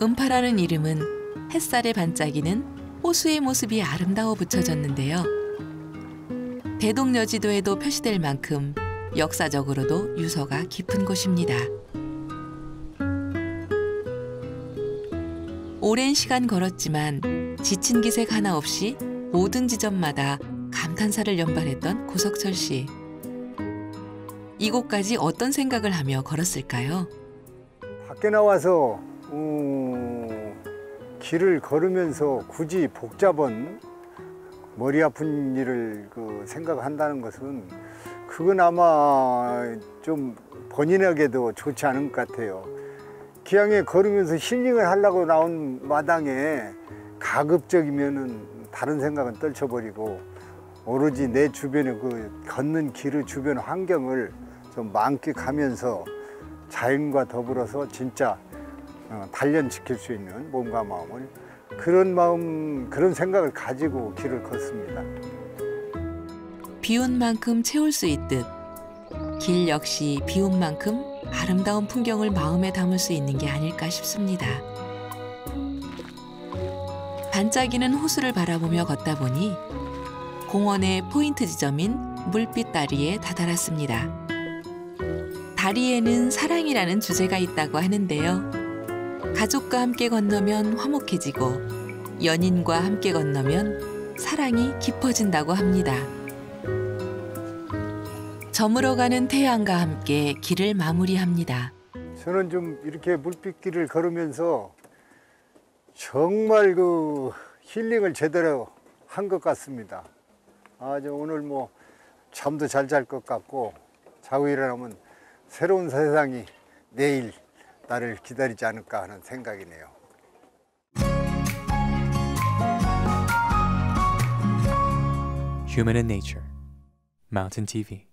음파라는 이름은 햇살에 반짝이는 호수의 모습이 아름다워 붙여졌는데요. 대동여지도에도 표시될 만큼 역사적으로도 유서가 깊은 곳입니다. 오랜 시간 걸었지만 지친 기색 하나 없이 모든 지점마다 감탄사를 연발했던 고석철 씨. 이곳까지 어떤 생각을 하며 걸었을까요? 밖에 나와서 어, 길을 걸으면서 굳이 복잡한 머리 아픈 일을 그 생각한다는 것은 그건 아마 좀 본인에게도 좋지 않은 것 같아요. 기왕에 걸으면서 힐링을 하려고 나온 마당에 가급적이면은 다른 생각은 떨쳐버리고 오로지 내 주변에 그 걷는 길의 주변 환경을 좀 만끽하면서 자연과 더불어서 진짜 어, 단련시킬 수 있는 몸과 마음을 그런 마음 그런 생각을 가지고 길을 걷습니다. 비운 만큼 채울 수 있듯 길 역시 비운 만큼 아름다운 풍경을 마음에 담을 수 있는 게 아닐까 싶습니다. 반짝이는 호수를 바라보며 걷다 보니 공원의 포인트 지점인 물빛 다리에 다다랐습니다. 다리에는 사랑이라는 주제가 있다고 하는데요. 가족과 함께 건너면 화목해지고 연인과 함께 건너면 사랑이 깊어진다고 합니다. 저물어가는 태양과 함께 길을 마무리합니다. 저는 좀 이렇게 물빛길을 걸으면서 정말 그 힐링을 제대로 한 것 같습니다. 아주 오늘 뭐 잠도 잘 잘 것 같고 자고 일어나면 새로운 세상이 내일 나를 기다리지 않을까 하는 생각이네요. Human in Nature, Mountain TV.